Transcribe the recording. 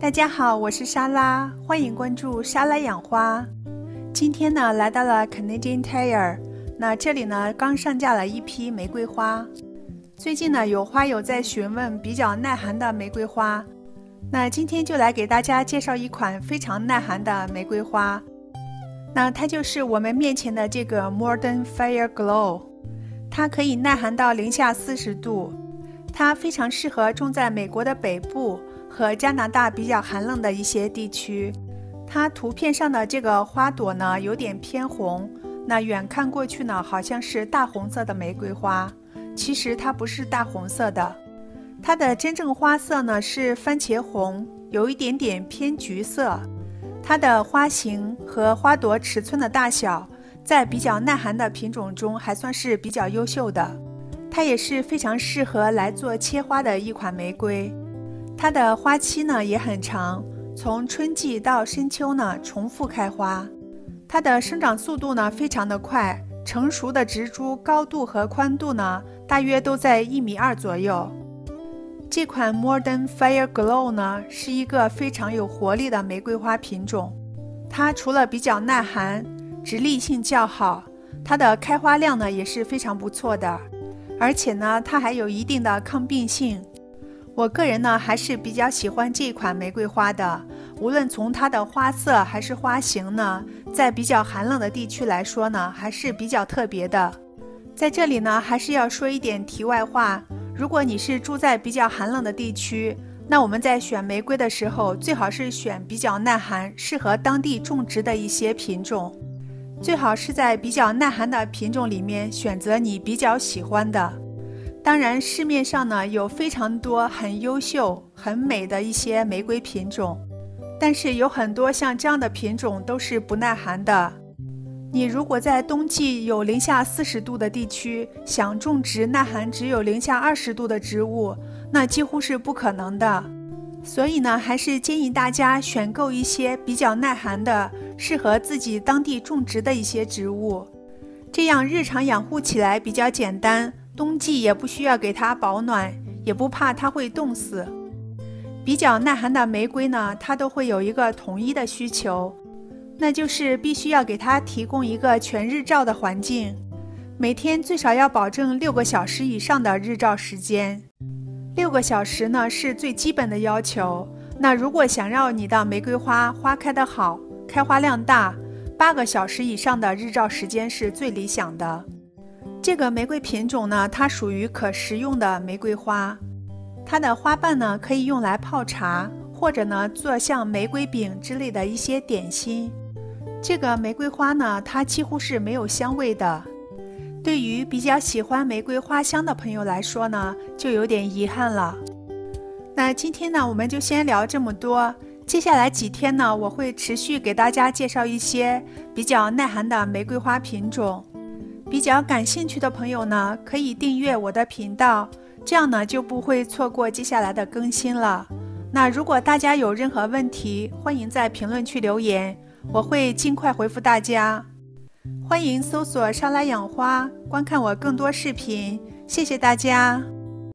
大家好，我是莎拉，欢迎关注莎拉养花。今天呢，来到了 Canadian Tire，那这里呢刚上架了一批玫瑰花。最近呢，有花友在询问比较耐寒的玫瑰花，那今天就来给大家介绍一款非常耐寒的玫瑰花。那它就是我们面前的这个 Modern Fire Glow，它可以耐寒到零下四十度，它非常适合种在美国的北部。和加拿大比较寒冷的一些地区，它图片上的这个花朵呢有点偏红，那远看过去呢好像是大红色的玫瑰花，其实它不是大红色的，它的真正花色呢是番茄红，有一点点偏橘色。它的花型和花朵尺寸的大小，在比较耐寒的品种中还算是比较优秀的，它也是非常适合来做切花的一款玫瑰。它的花期呢也很长，从春季到深秋呢重复开花。它的生长速度呢非常的快，成熟的植株高度和宽度呢大约都在一米二左右。这款 Modern Fire Glow 呢是一个非常有活力的玫瑰花品种。它除了比较耐寒，直立性较好，它的开花量呢也是非常不错的，而且呢它还有一定的抗病性。我个人呢还是比较喜欢这款玫瑰花的，无论从它的花色还是花型呢，在比较寒冷的地区来说呢，还是比较特别的。在这里呢，还是要说一点题外话：如果你是住在比较寒冷的地区，那我们在选玫瑰的时候，最好是选比较耐寒、适合当地种植的一些品种，最好是在比较耐寒的品种里面选择你比较喜欢的。当然，市面上呢有非常多很优秀、很美的一些玫瑰品种，但是有很多像这样的品种都是不耐寒的。你如果在冬季有零下四十度的地区想种植耐寒只有零下二十度的植物，那几乎是不可能的。所以呢，还是建议大家选购一些比较耐寒的、适合自己当地种植的一些植物，这样日常养护起来比较简单。冬季也不需要给它保暖，也不怕它会冻死。比较耐寒的玫瑰呢，它都会有一个统一的需求，那就是必须要给它提供一个全日照的环境，每天最少要保证六个小时以上的日照时间。六个小时呢是最基本的要求。那如果想让你的玫瑰花花开得好，开花量大，八个小时以上的日照时间是最理想的。这个玫瑰品种呢，它属于可食用的玫瑰花，它的花瓣呢可以用来泡茶，或者呢做像玫瑰饼之类的一些点心。这个玫瑰花呢，它几乎是没有香味的。对于比较喜欢玫瑰花香的朋友来说呢，就有点遗憾了。那今天呢，我们就先聊这么多。接下来几天呢，我会持续给大家介绍一些比较耐寒的玫瑰花品种。比较感兴趣的朋友呢，可以订阅我的频道，这样呢就不会错过接下来的更新了。那如果大家有任何问题，欢迎在评论区留言，我会尽快回复大家。欢迎搜索“莎拉养花”，观看我更多视频。谢谢大家。